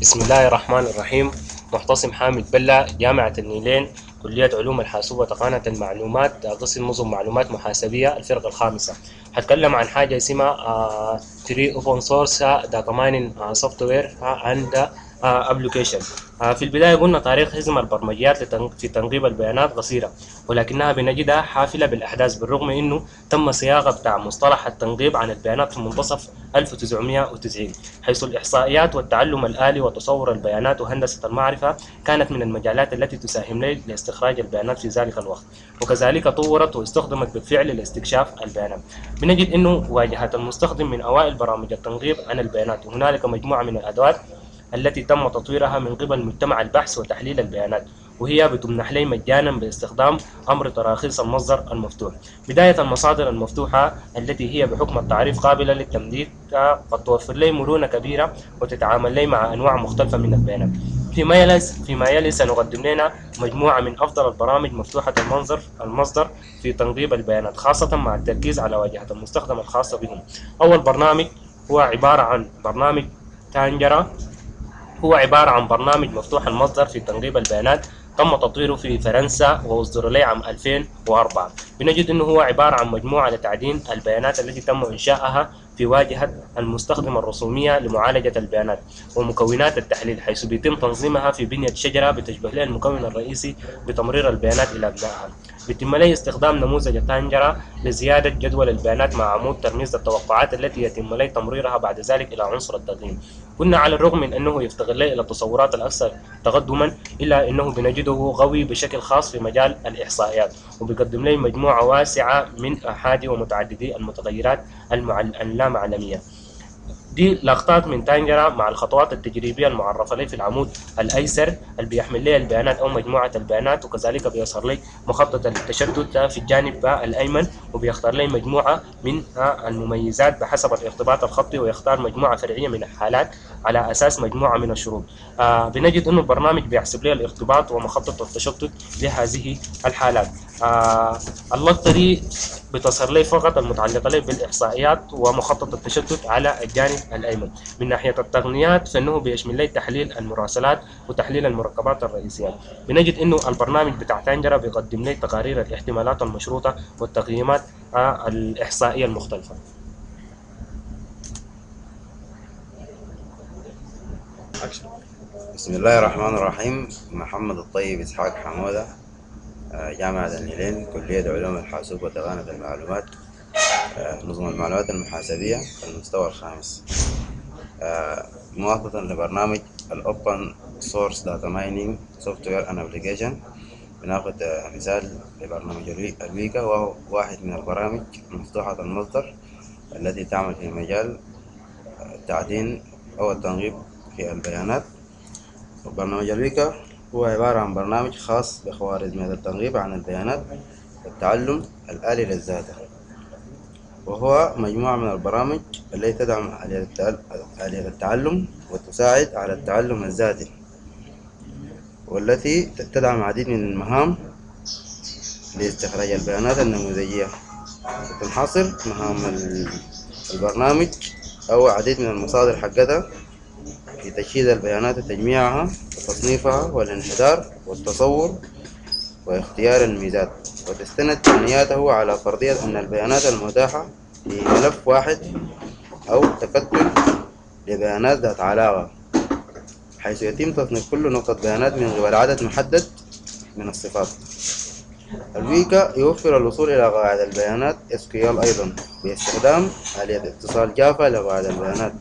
بسم الله الرحمن الرحيم. محتصم حامد بلا جامعة النيلين كلية علوم الحاسوب وتقنية المعلومات قسم نظم معلومات محاسبية الفرقة الخامسة. هتكلم عن حاجة اسمها 3 open source data mining software and application في البداية قلنا تاريخ حزم البرمجيات في تنقيب البيانات قصيرة ولكنها بنجدها حافلة بالأحداث بالرغم أنه تم صياغة بتاع مصطلح التنقيب عن البيانات في منتصف 1990 حيث الإحصائيات والتعلم الآلي وتصور البيانات وهندسة المعرفة كانت من المجالات التي تساهم لاستخراج البيانات في ذلك الوقت وكذلك طورت واستخدمت بالفعل لاستكشاف البيانات. بنجد أنه واجهة المستخدم من أوائل برامج التنقيب عن البيانات وهنالك مجموعة من الأدوات التي تم تطويرها من قبل مجتمع البحث وتحليل البيانات وهي بتمنح لي مجانا باستخدام أمر تراخيص المصدر المفتوح. بداية المصادر المفتوحة التي هي بحكم التعريف قابلة للتمديد قد توفر لي مرونة كبيرة وتتعامل لي مع أنواع مختلفة من البيانات. فيما يلي فيما يلي سنقدم لنا مجموعة من أفضل البرامج مفتوحة المنظر المصدر في تنقيب البيانات خاصة مع التركيز على واجهة المستخدم الخاصة بهم. أول برنامج هو عبارة عن برنامج تانجرا هو عبارة عن برنامج مفتوح المصدر في تنقيب البيانات تم تطويره في فرنسا وأصدر لي عام 2004 بنجد أنه هو عبارة عن مجموعة لتعدين البيانات التي تم إنشائها في واجهة المستخدم الرسومية لمعالجة البيانات ومكونات التحليل حيث بيتم تنظيمها في بنية شجرة بتشبه لها المكون الرئيسي بتمرير البيانات إلى أبنائها. بيتم لي استخدام نموذج التانجرة لزيادة جدول البيانات مع عمود ترميز التوقعات التي يتم لي تمريرها بعد ذلك إلى عنصر التقييم كنا على الرغم من أنه يفتقر إلى التصورات الأكثر تقدما إلا أنه بنجده قوي بشكل خاص في مجال الإحصائيات وبيقدم لي مجموعة واسعة من أحادي ومتعددي المتغيرات المعل... اللامعلمية دي لقطات من تانجرا مع الخطوات التجريبية المعرفة لي في العمود الأيسر اللي بيحمل لي البيانات أو مجموعة البيانات وكذلك بيظهر لي مخطط التشتت في الجانب الأيمن وبيختار لي مجموعة من المميزات بحسب الارتباط الخطي ويختار مجموعة فرعية من الحالات على أساس مجموعة من الشروط. آه بنجد أنه البرنامج بيحسب لي الارتباط ومخطط التشتت لهذه الحالات. آه اللقطة دي بتظهر لي فقط المتعلقة لي بالإحصائيات ومخطط التشتت على الجانب الأيمن. من ناحية التقنيات فإنه بيشمل لي تحليل المراسلات وتحليل المركبات الرئيسيات بنجد إنه البرنامج بتاع تانجرا بيقدم لي تقارير الاحتمالات المشروطة والتقييمات الإحصائية المختلفة. بسم الله الرحمن الرحيم. محمد الطيب إسحاق حمودة. جامعة النيلين كلية علوم الحاسوب وتقنية المعلومات آه، نظم المعلومات المحاسبية المستوى الخامس. آه، مواصلة لبرنامج ال open source data mining software and application بناخد آه، مثال لبرنامج الوي- الويكا وهو واحد من البرامج مفتوحة المصدر التي تعمل في مجال التعدين أو التنظيم في البيانات. برنامج الويكا هو عبارة عن برنامج خاص بخوارزمية التنقيب عن البيانات والتعلم الآلي للذات. وهو مجموعة من البرامج التي تدعم آلية التعل- آلية التعلم وتساعد على التعلم الذاتي والتي تدعم العديد من المهام لاستخراج البيانات النموذجية. وتنحصر مهام ال- البرنامج أو عديد من المصادر حقتها في تجهيز البيانات وتجميعها وتصنيفها والانحدار والتصور واختيار الميزات. وتستند تقنياته على فرضية أن البيانات المتاحة في ملف واحد أو تكتل لبيانات ذات علاقة حيث يتم تصنيف كل نقطة بيانات من قبل عدد محدد من الصفات. ال Weka يوفر الوصول إلى قواعد البيانات SQL أيضا باستخدام آلية اتصال جافا لقواعد البيانات.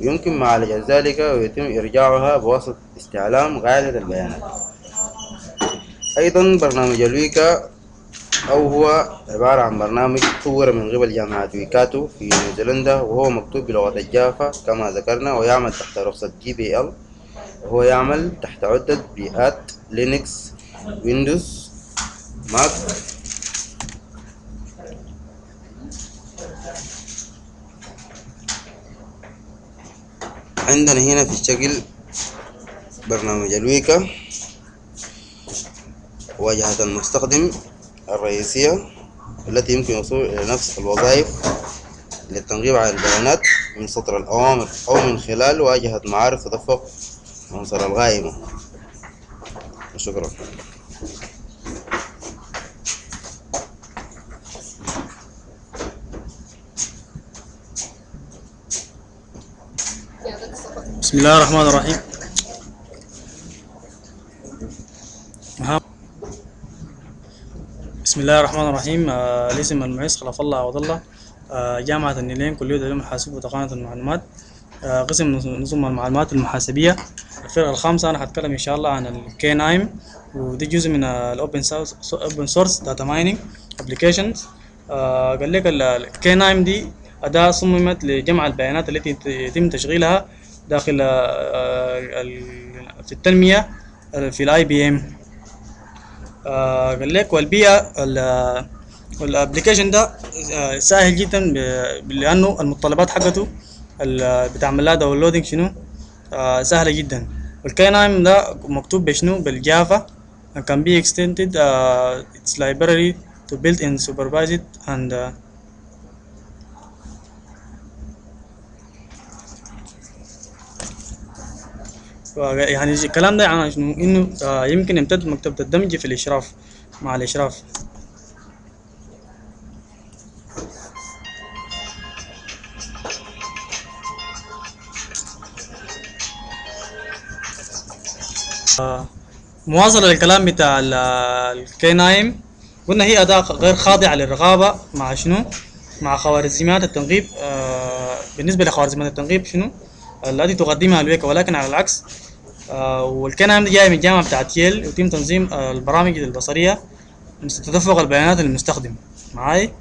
يمكن معالجة ذلك ويتم إرجاعها بواسطة استعلام قاعدة البيانات. أيضا برنامج ال Weka أو هو عبارة عن برنامج طور من قبل جامعة ويكاتو في نيوزيلندا وهو مكتوب بلغة الجافا كما ذكرنا ويعمل تحت رخصة GPL. وهو يعمل تحت عدة بيئات لينكس ويندوز ماك عندنا هنا في الشكل برنامج ال Weka. واجهة المستخدم الرئيسية التي يمكن الوصول إلى نفس الوظائف للتنقيب على البيانات من سطر الأوامر أو من خلال واجهة معارف تدفق عنصر القائمة وشكرا بسم الله الرحمن الرحيم. بسم الله الرحمن الرحيم. آه، الاسم المعز خلف الله عوض الله. آه، جامعة النيلين كلية علوم الحاسوب وتقنية المعلومات. آه، قسم نظ- نظم المعلومات المحاسبية. الفرقة الخامسة أنا هتكلم إن شاء الله عن ال KNIME ودي جزء من ال open open source data mining applications قال لك ال KNIME دي أداة صممت لجمع البيانات التي يت- يتم تشغيلها داخل آه، ال- في التنمية آه، في ال IBM قال لك والبيئة ال application ده آه، سهل جدا لأنه المتطلبات حقته بتعمل لها downloading شنو؟ آه، سهلة جدا. وال KNIME ده مكتوب بشنو؟ بالجافا. And can be extended uh, its library to build in supervised and uh, يعني الكلام ده يعني شنو إنه آه، يمكن يمتد مكتبة الدمج في الإشراف مع الإشراف آه، مواصلة للكلام بتاع الكي نايم قلنا هي أداة غير خاضعة للرقابة مع شنو؟ مع خوارزميات التنقيب آه، بالنسبة لخوارزميات التنقيب شنو؟ التي تقدمها الويكا ولكن على العكس آه، والكي نايم دي جاي من الجامعة بتاعت ييل ويتم تنظيم آه، البرامج البصرية تدفق البيانات للمستخدم معاي.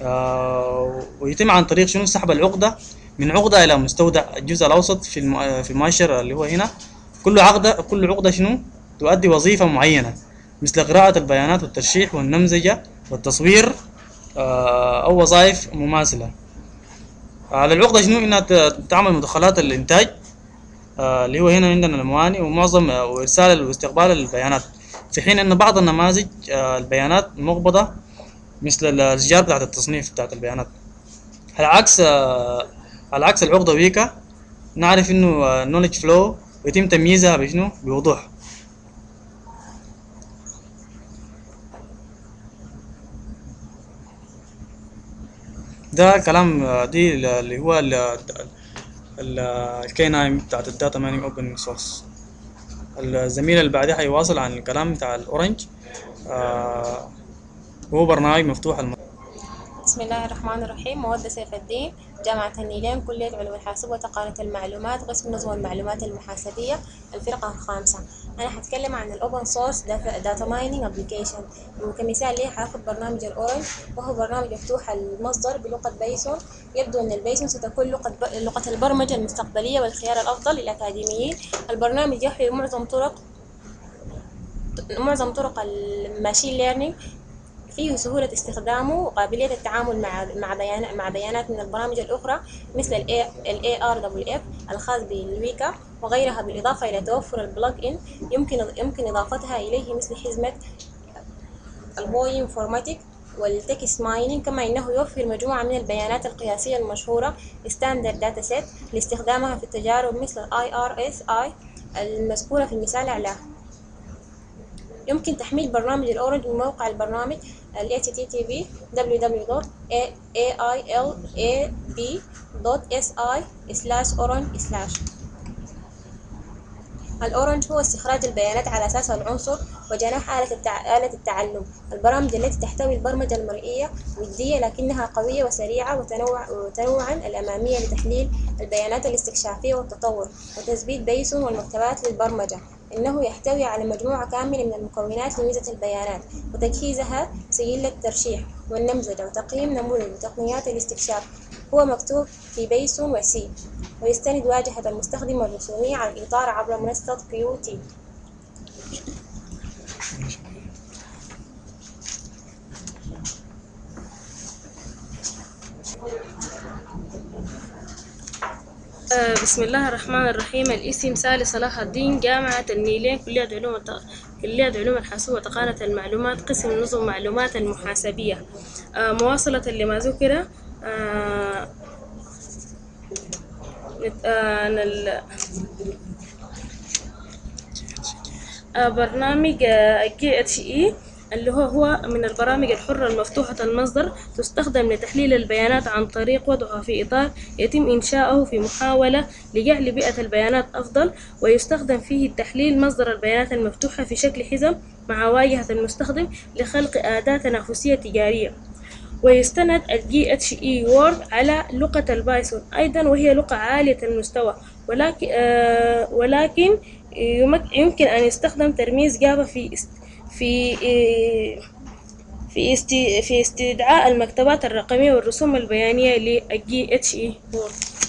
آه، ويتم عن طريق شنو؟ سحب العقدة من عقدة إلى مستودع الجزء الأوسط في في المؤشر اللي هو هنا. كل عقدة كل عقدة شنو؟ تؤدي وظيفة معينة مثل قراءة البيانات والترشيح والنمذجة والتصوير أو وظائف مماثلة. على العقدة شنو إنها تعمل مدخلات الإنتاج آه، اللي هو هنا عندنا الموانئ ومعظم آه، وإرسال واستقبال البيانات. في حين أن بعض النماذج آه، البيانات مقبضة مثل الأشجار بتاعت التصنيف بتاعت البيانات. على عكس على عكس العقدة ويكا نعرف إنه نولج فلو ويتم تمييزها بشنو؟ بوضوح. ده الكلام آه، دي ال- اللي هو ال KNIME بتاعت ال data mining open source الزميل اللي بعدها هيواصل عن الكلام بتاع ال Orange آه هو برنامج مفتوح الم... بسم الله الرحمن الرحيم. مودة سيف الدين جامعة النيلين كلية علوم الحاسوب وتقنية المعلومات قسم نظم المعلومات المحاسبية الفرقة الخامسة. أنا هتكلم عن ال open source data mining application وكمثال ليه هاخد برنامج ال Orange وهو برنامج مفتوح المصدر بلغة بايثون يبدو أن البايثون ستكون لغة. لغة البرمجة المستقبلية والخيار الأفضل للأكاديميين. البرنامج يحوي معظم طرق معظم طرق ال machine learning فيه سهولة استخدامه وقابلية التعامل مع مع بيانات من البرامج الأخرى مثل ال A- ال ARFF الخاص بال Weka وغيرها بالإضافة إلى توفر ال plug in يمكن يمكن إضافتها إليه مثل حزمة ال bioinformatics وال text mining كما إنه يوفر مجموعة من البيانات القياسية المشهورة standard data set لاستخدامها في التجارب مثل ال IRIS المذكورة في المثال أعلاه يمكن تحميل برنامج ال Orange من موقع البرنامج ال http www.ailab.si/orange/ ال Orange هو استخراج البيانات على أساس العنصر وجناح آلة, التع... آلة التعلم. البرامج التي تحتوي البرمجة المرئية ودية لكنها قوية وسريعة وتنوع... وتنوعا الأمامية لتحليل البيانات الاستكشافية والتطور وتثبيت بايثون والمكتبات للبرمجة. إنه يحتوي على مجموعة كاملة من المكونات لميزة البيانات وتجهيزها سجل الترشيح والنمذجة وتقييم نموذج وتقنيات الاستكشاف. هو مكتوب في بايثون و C ويستند واجهة المستخدم الرسومية على الإطار عبر منصة كيوتي آه، بسم الله الرحمن الرحيم الاسم سالي صلاح الدين جامعة النيلين كلية علوم. كلية علوم الحاسوب وتقنية المعلومات قسم نظم معلومات المحاسبية آه، مواصلة لما ذكر آه، آه،. آه، برنامج ال JHE اللي هو هو من البرامج الحرة المفتوحة المصدر تستخدم لتحليل البيانات عن طريق وضعها في إطار يتم إنشاؤه في محاولة لجعل بيئة البيانات أفضل ويستخدم فيه تحليل مصدر البيانات المفتوحة في شكل حزم مع واجهة المستخدم لخلق أداة تنافسية تجارية. ويستند ال jHepWork على لغة البايثون. أيضا وهي لغة عالية المستوى ولكن آه ولكن يمك- يمكن أن يستخدم ترميز جافا في في في في استدعاء المكتبات الرقمية والرسوم البيانية لل jHepWork